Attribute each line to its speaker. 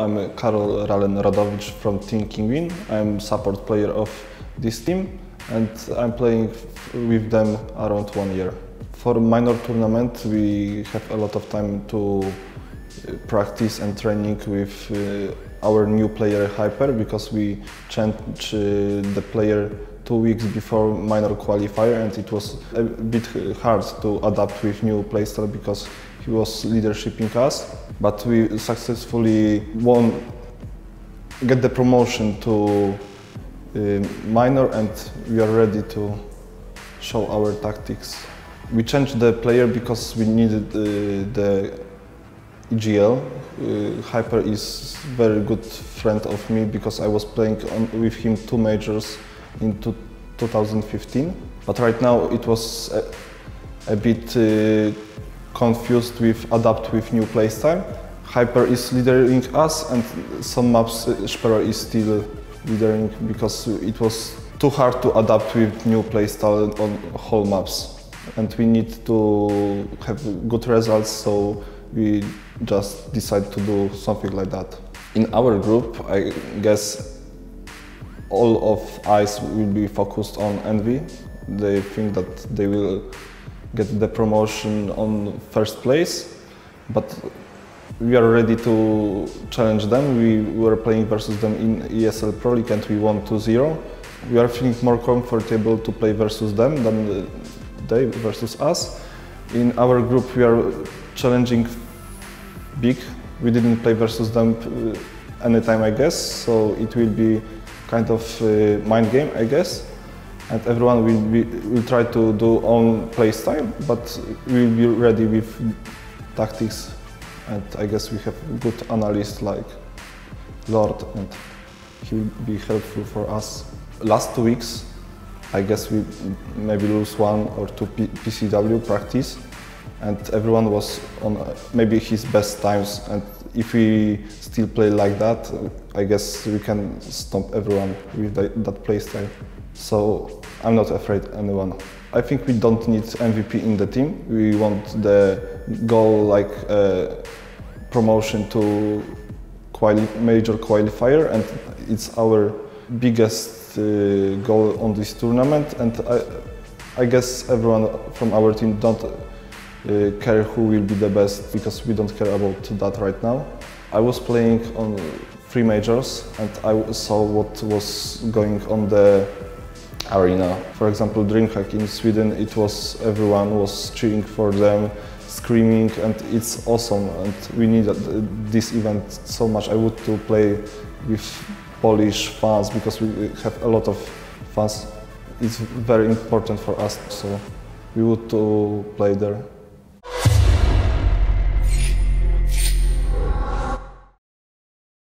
Speaker 1: I'm Karol rallen Rodowicz from Team Kinguin. I'm support player of this team and I'm playing with them around one year. For minor tournament we have a lot of time to uh, practice and training with uh, our new player Hyper because we changed uh, the player two weeks before minor qualifier and it was a bit hard to adapt with new playstyle because he was leadershiping us but we successfully won get the promotion to uh, minor and we are ready to show our tactics. We changed the player because we needed uh, the EGL. Uh, Hyper is very good friend of me because I was playing on, with him two majors in two, 2015. But right now it was a, a bit uh, confused with adapt with new playstyle. Hyper is leading us and some maps uh, Szpero is still leading because it was too hard to adapt with new playstyle on whole maps. And we need to have good results so we just decide to do something like that. In our group, I guess all of eyes will be focused on Envy. They think that they will get the promotion on first place, but we are ready to challenge them. We were playing versus them in ESL Pro League and we won 2-0. We are feeling more comfortable to play versus them than they versus us. In our group we are challenging big. We didn't play versus them uh, anytime I guess, so it will be kind of mind game I guess and everyone will, be, will try to do own play style, but we will be ready with tactics. And I guess we have good analysts like Lord, and he will be helpful for us. Last two weeks, I guess we maybe lose one or two P PCW practice, and everyone was on uh, maybe his best times. And if we still play like that, I guess we can stop everyone with that, that play style. So I'm not afraid anyone. I think we don't need MVP in the team. We want the goal like uh, promotion to quali major qualifier and it's our biggest uh, goal on this tournament and I, I guess everyone from our team don't uh, care who will be the best because we don't care about that right now. I was playing on three majors and I saw what was going on the arena. For example, DreamHack in Sweden, it was everyone was cheering for them, screaming, and it's awesome. And we need this event so much. I would to play with Polish fans because we have a lot of fans. It's very important for us, so we would to play there.